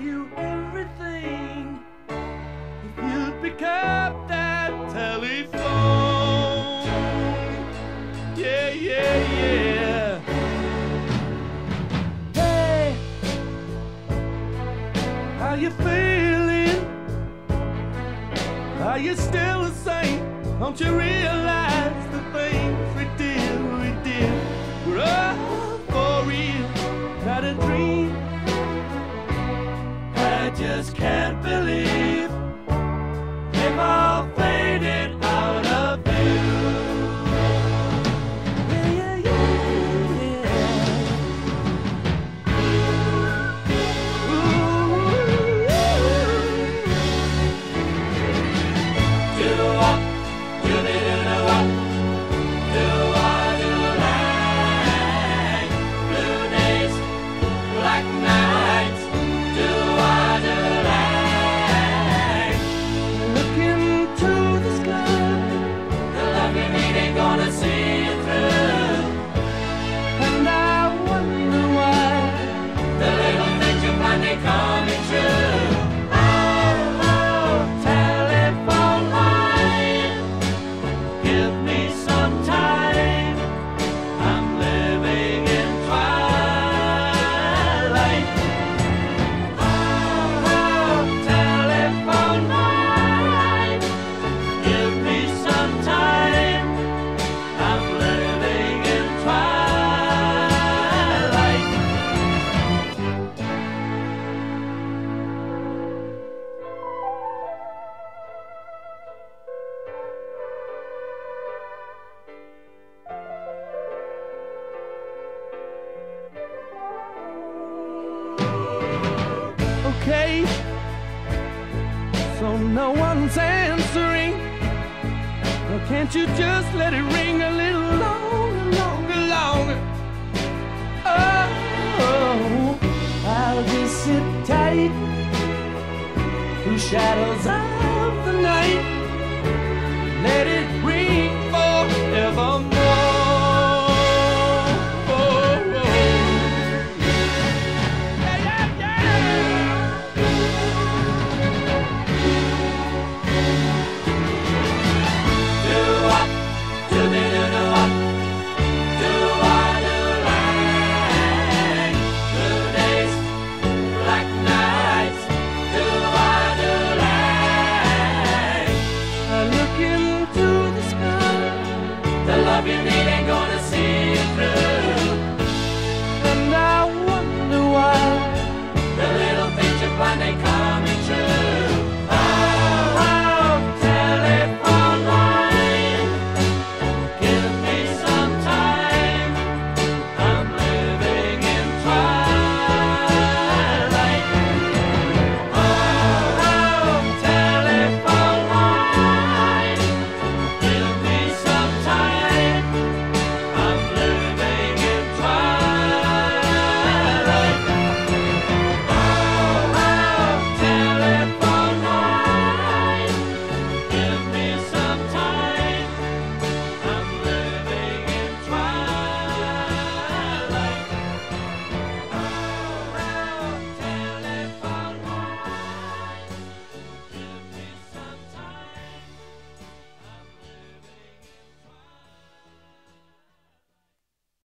You everything if you'd pick up that telephone. Yeah, yeah, yeah. Hey, how you feeling? Are you still the same? Don't you realize the things we did, we did just can't believe so no one's answering. Well, can't you just let it ring a little longer, longer, longer? Oh, I'll just sit tight through shadows of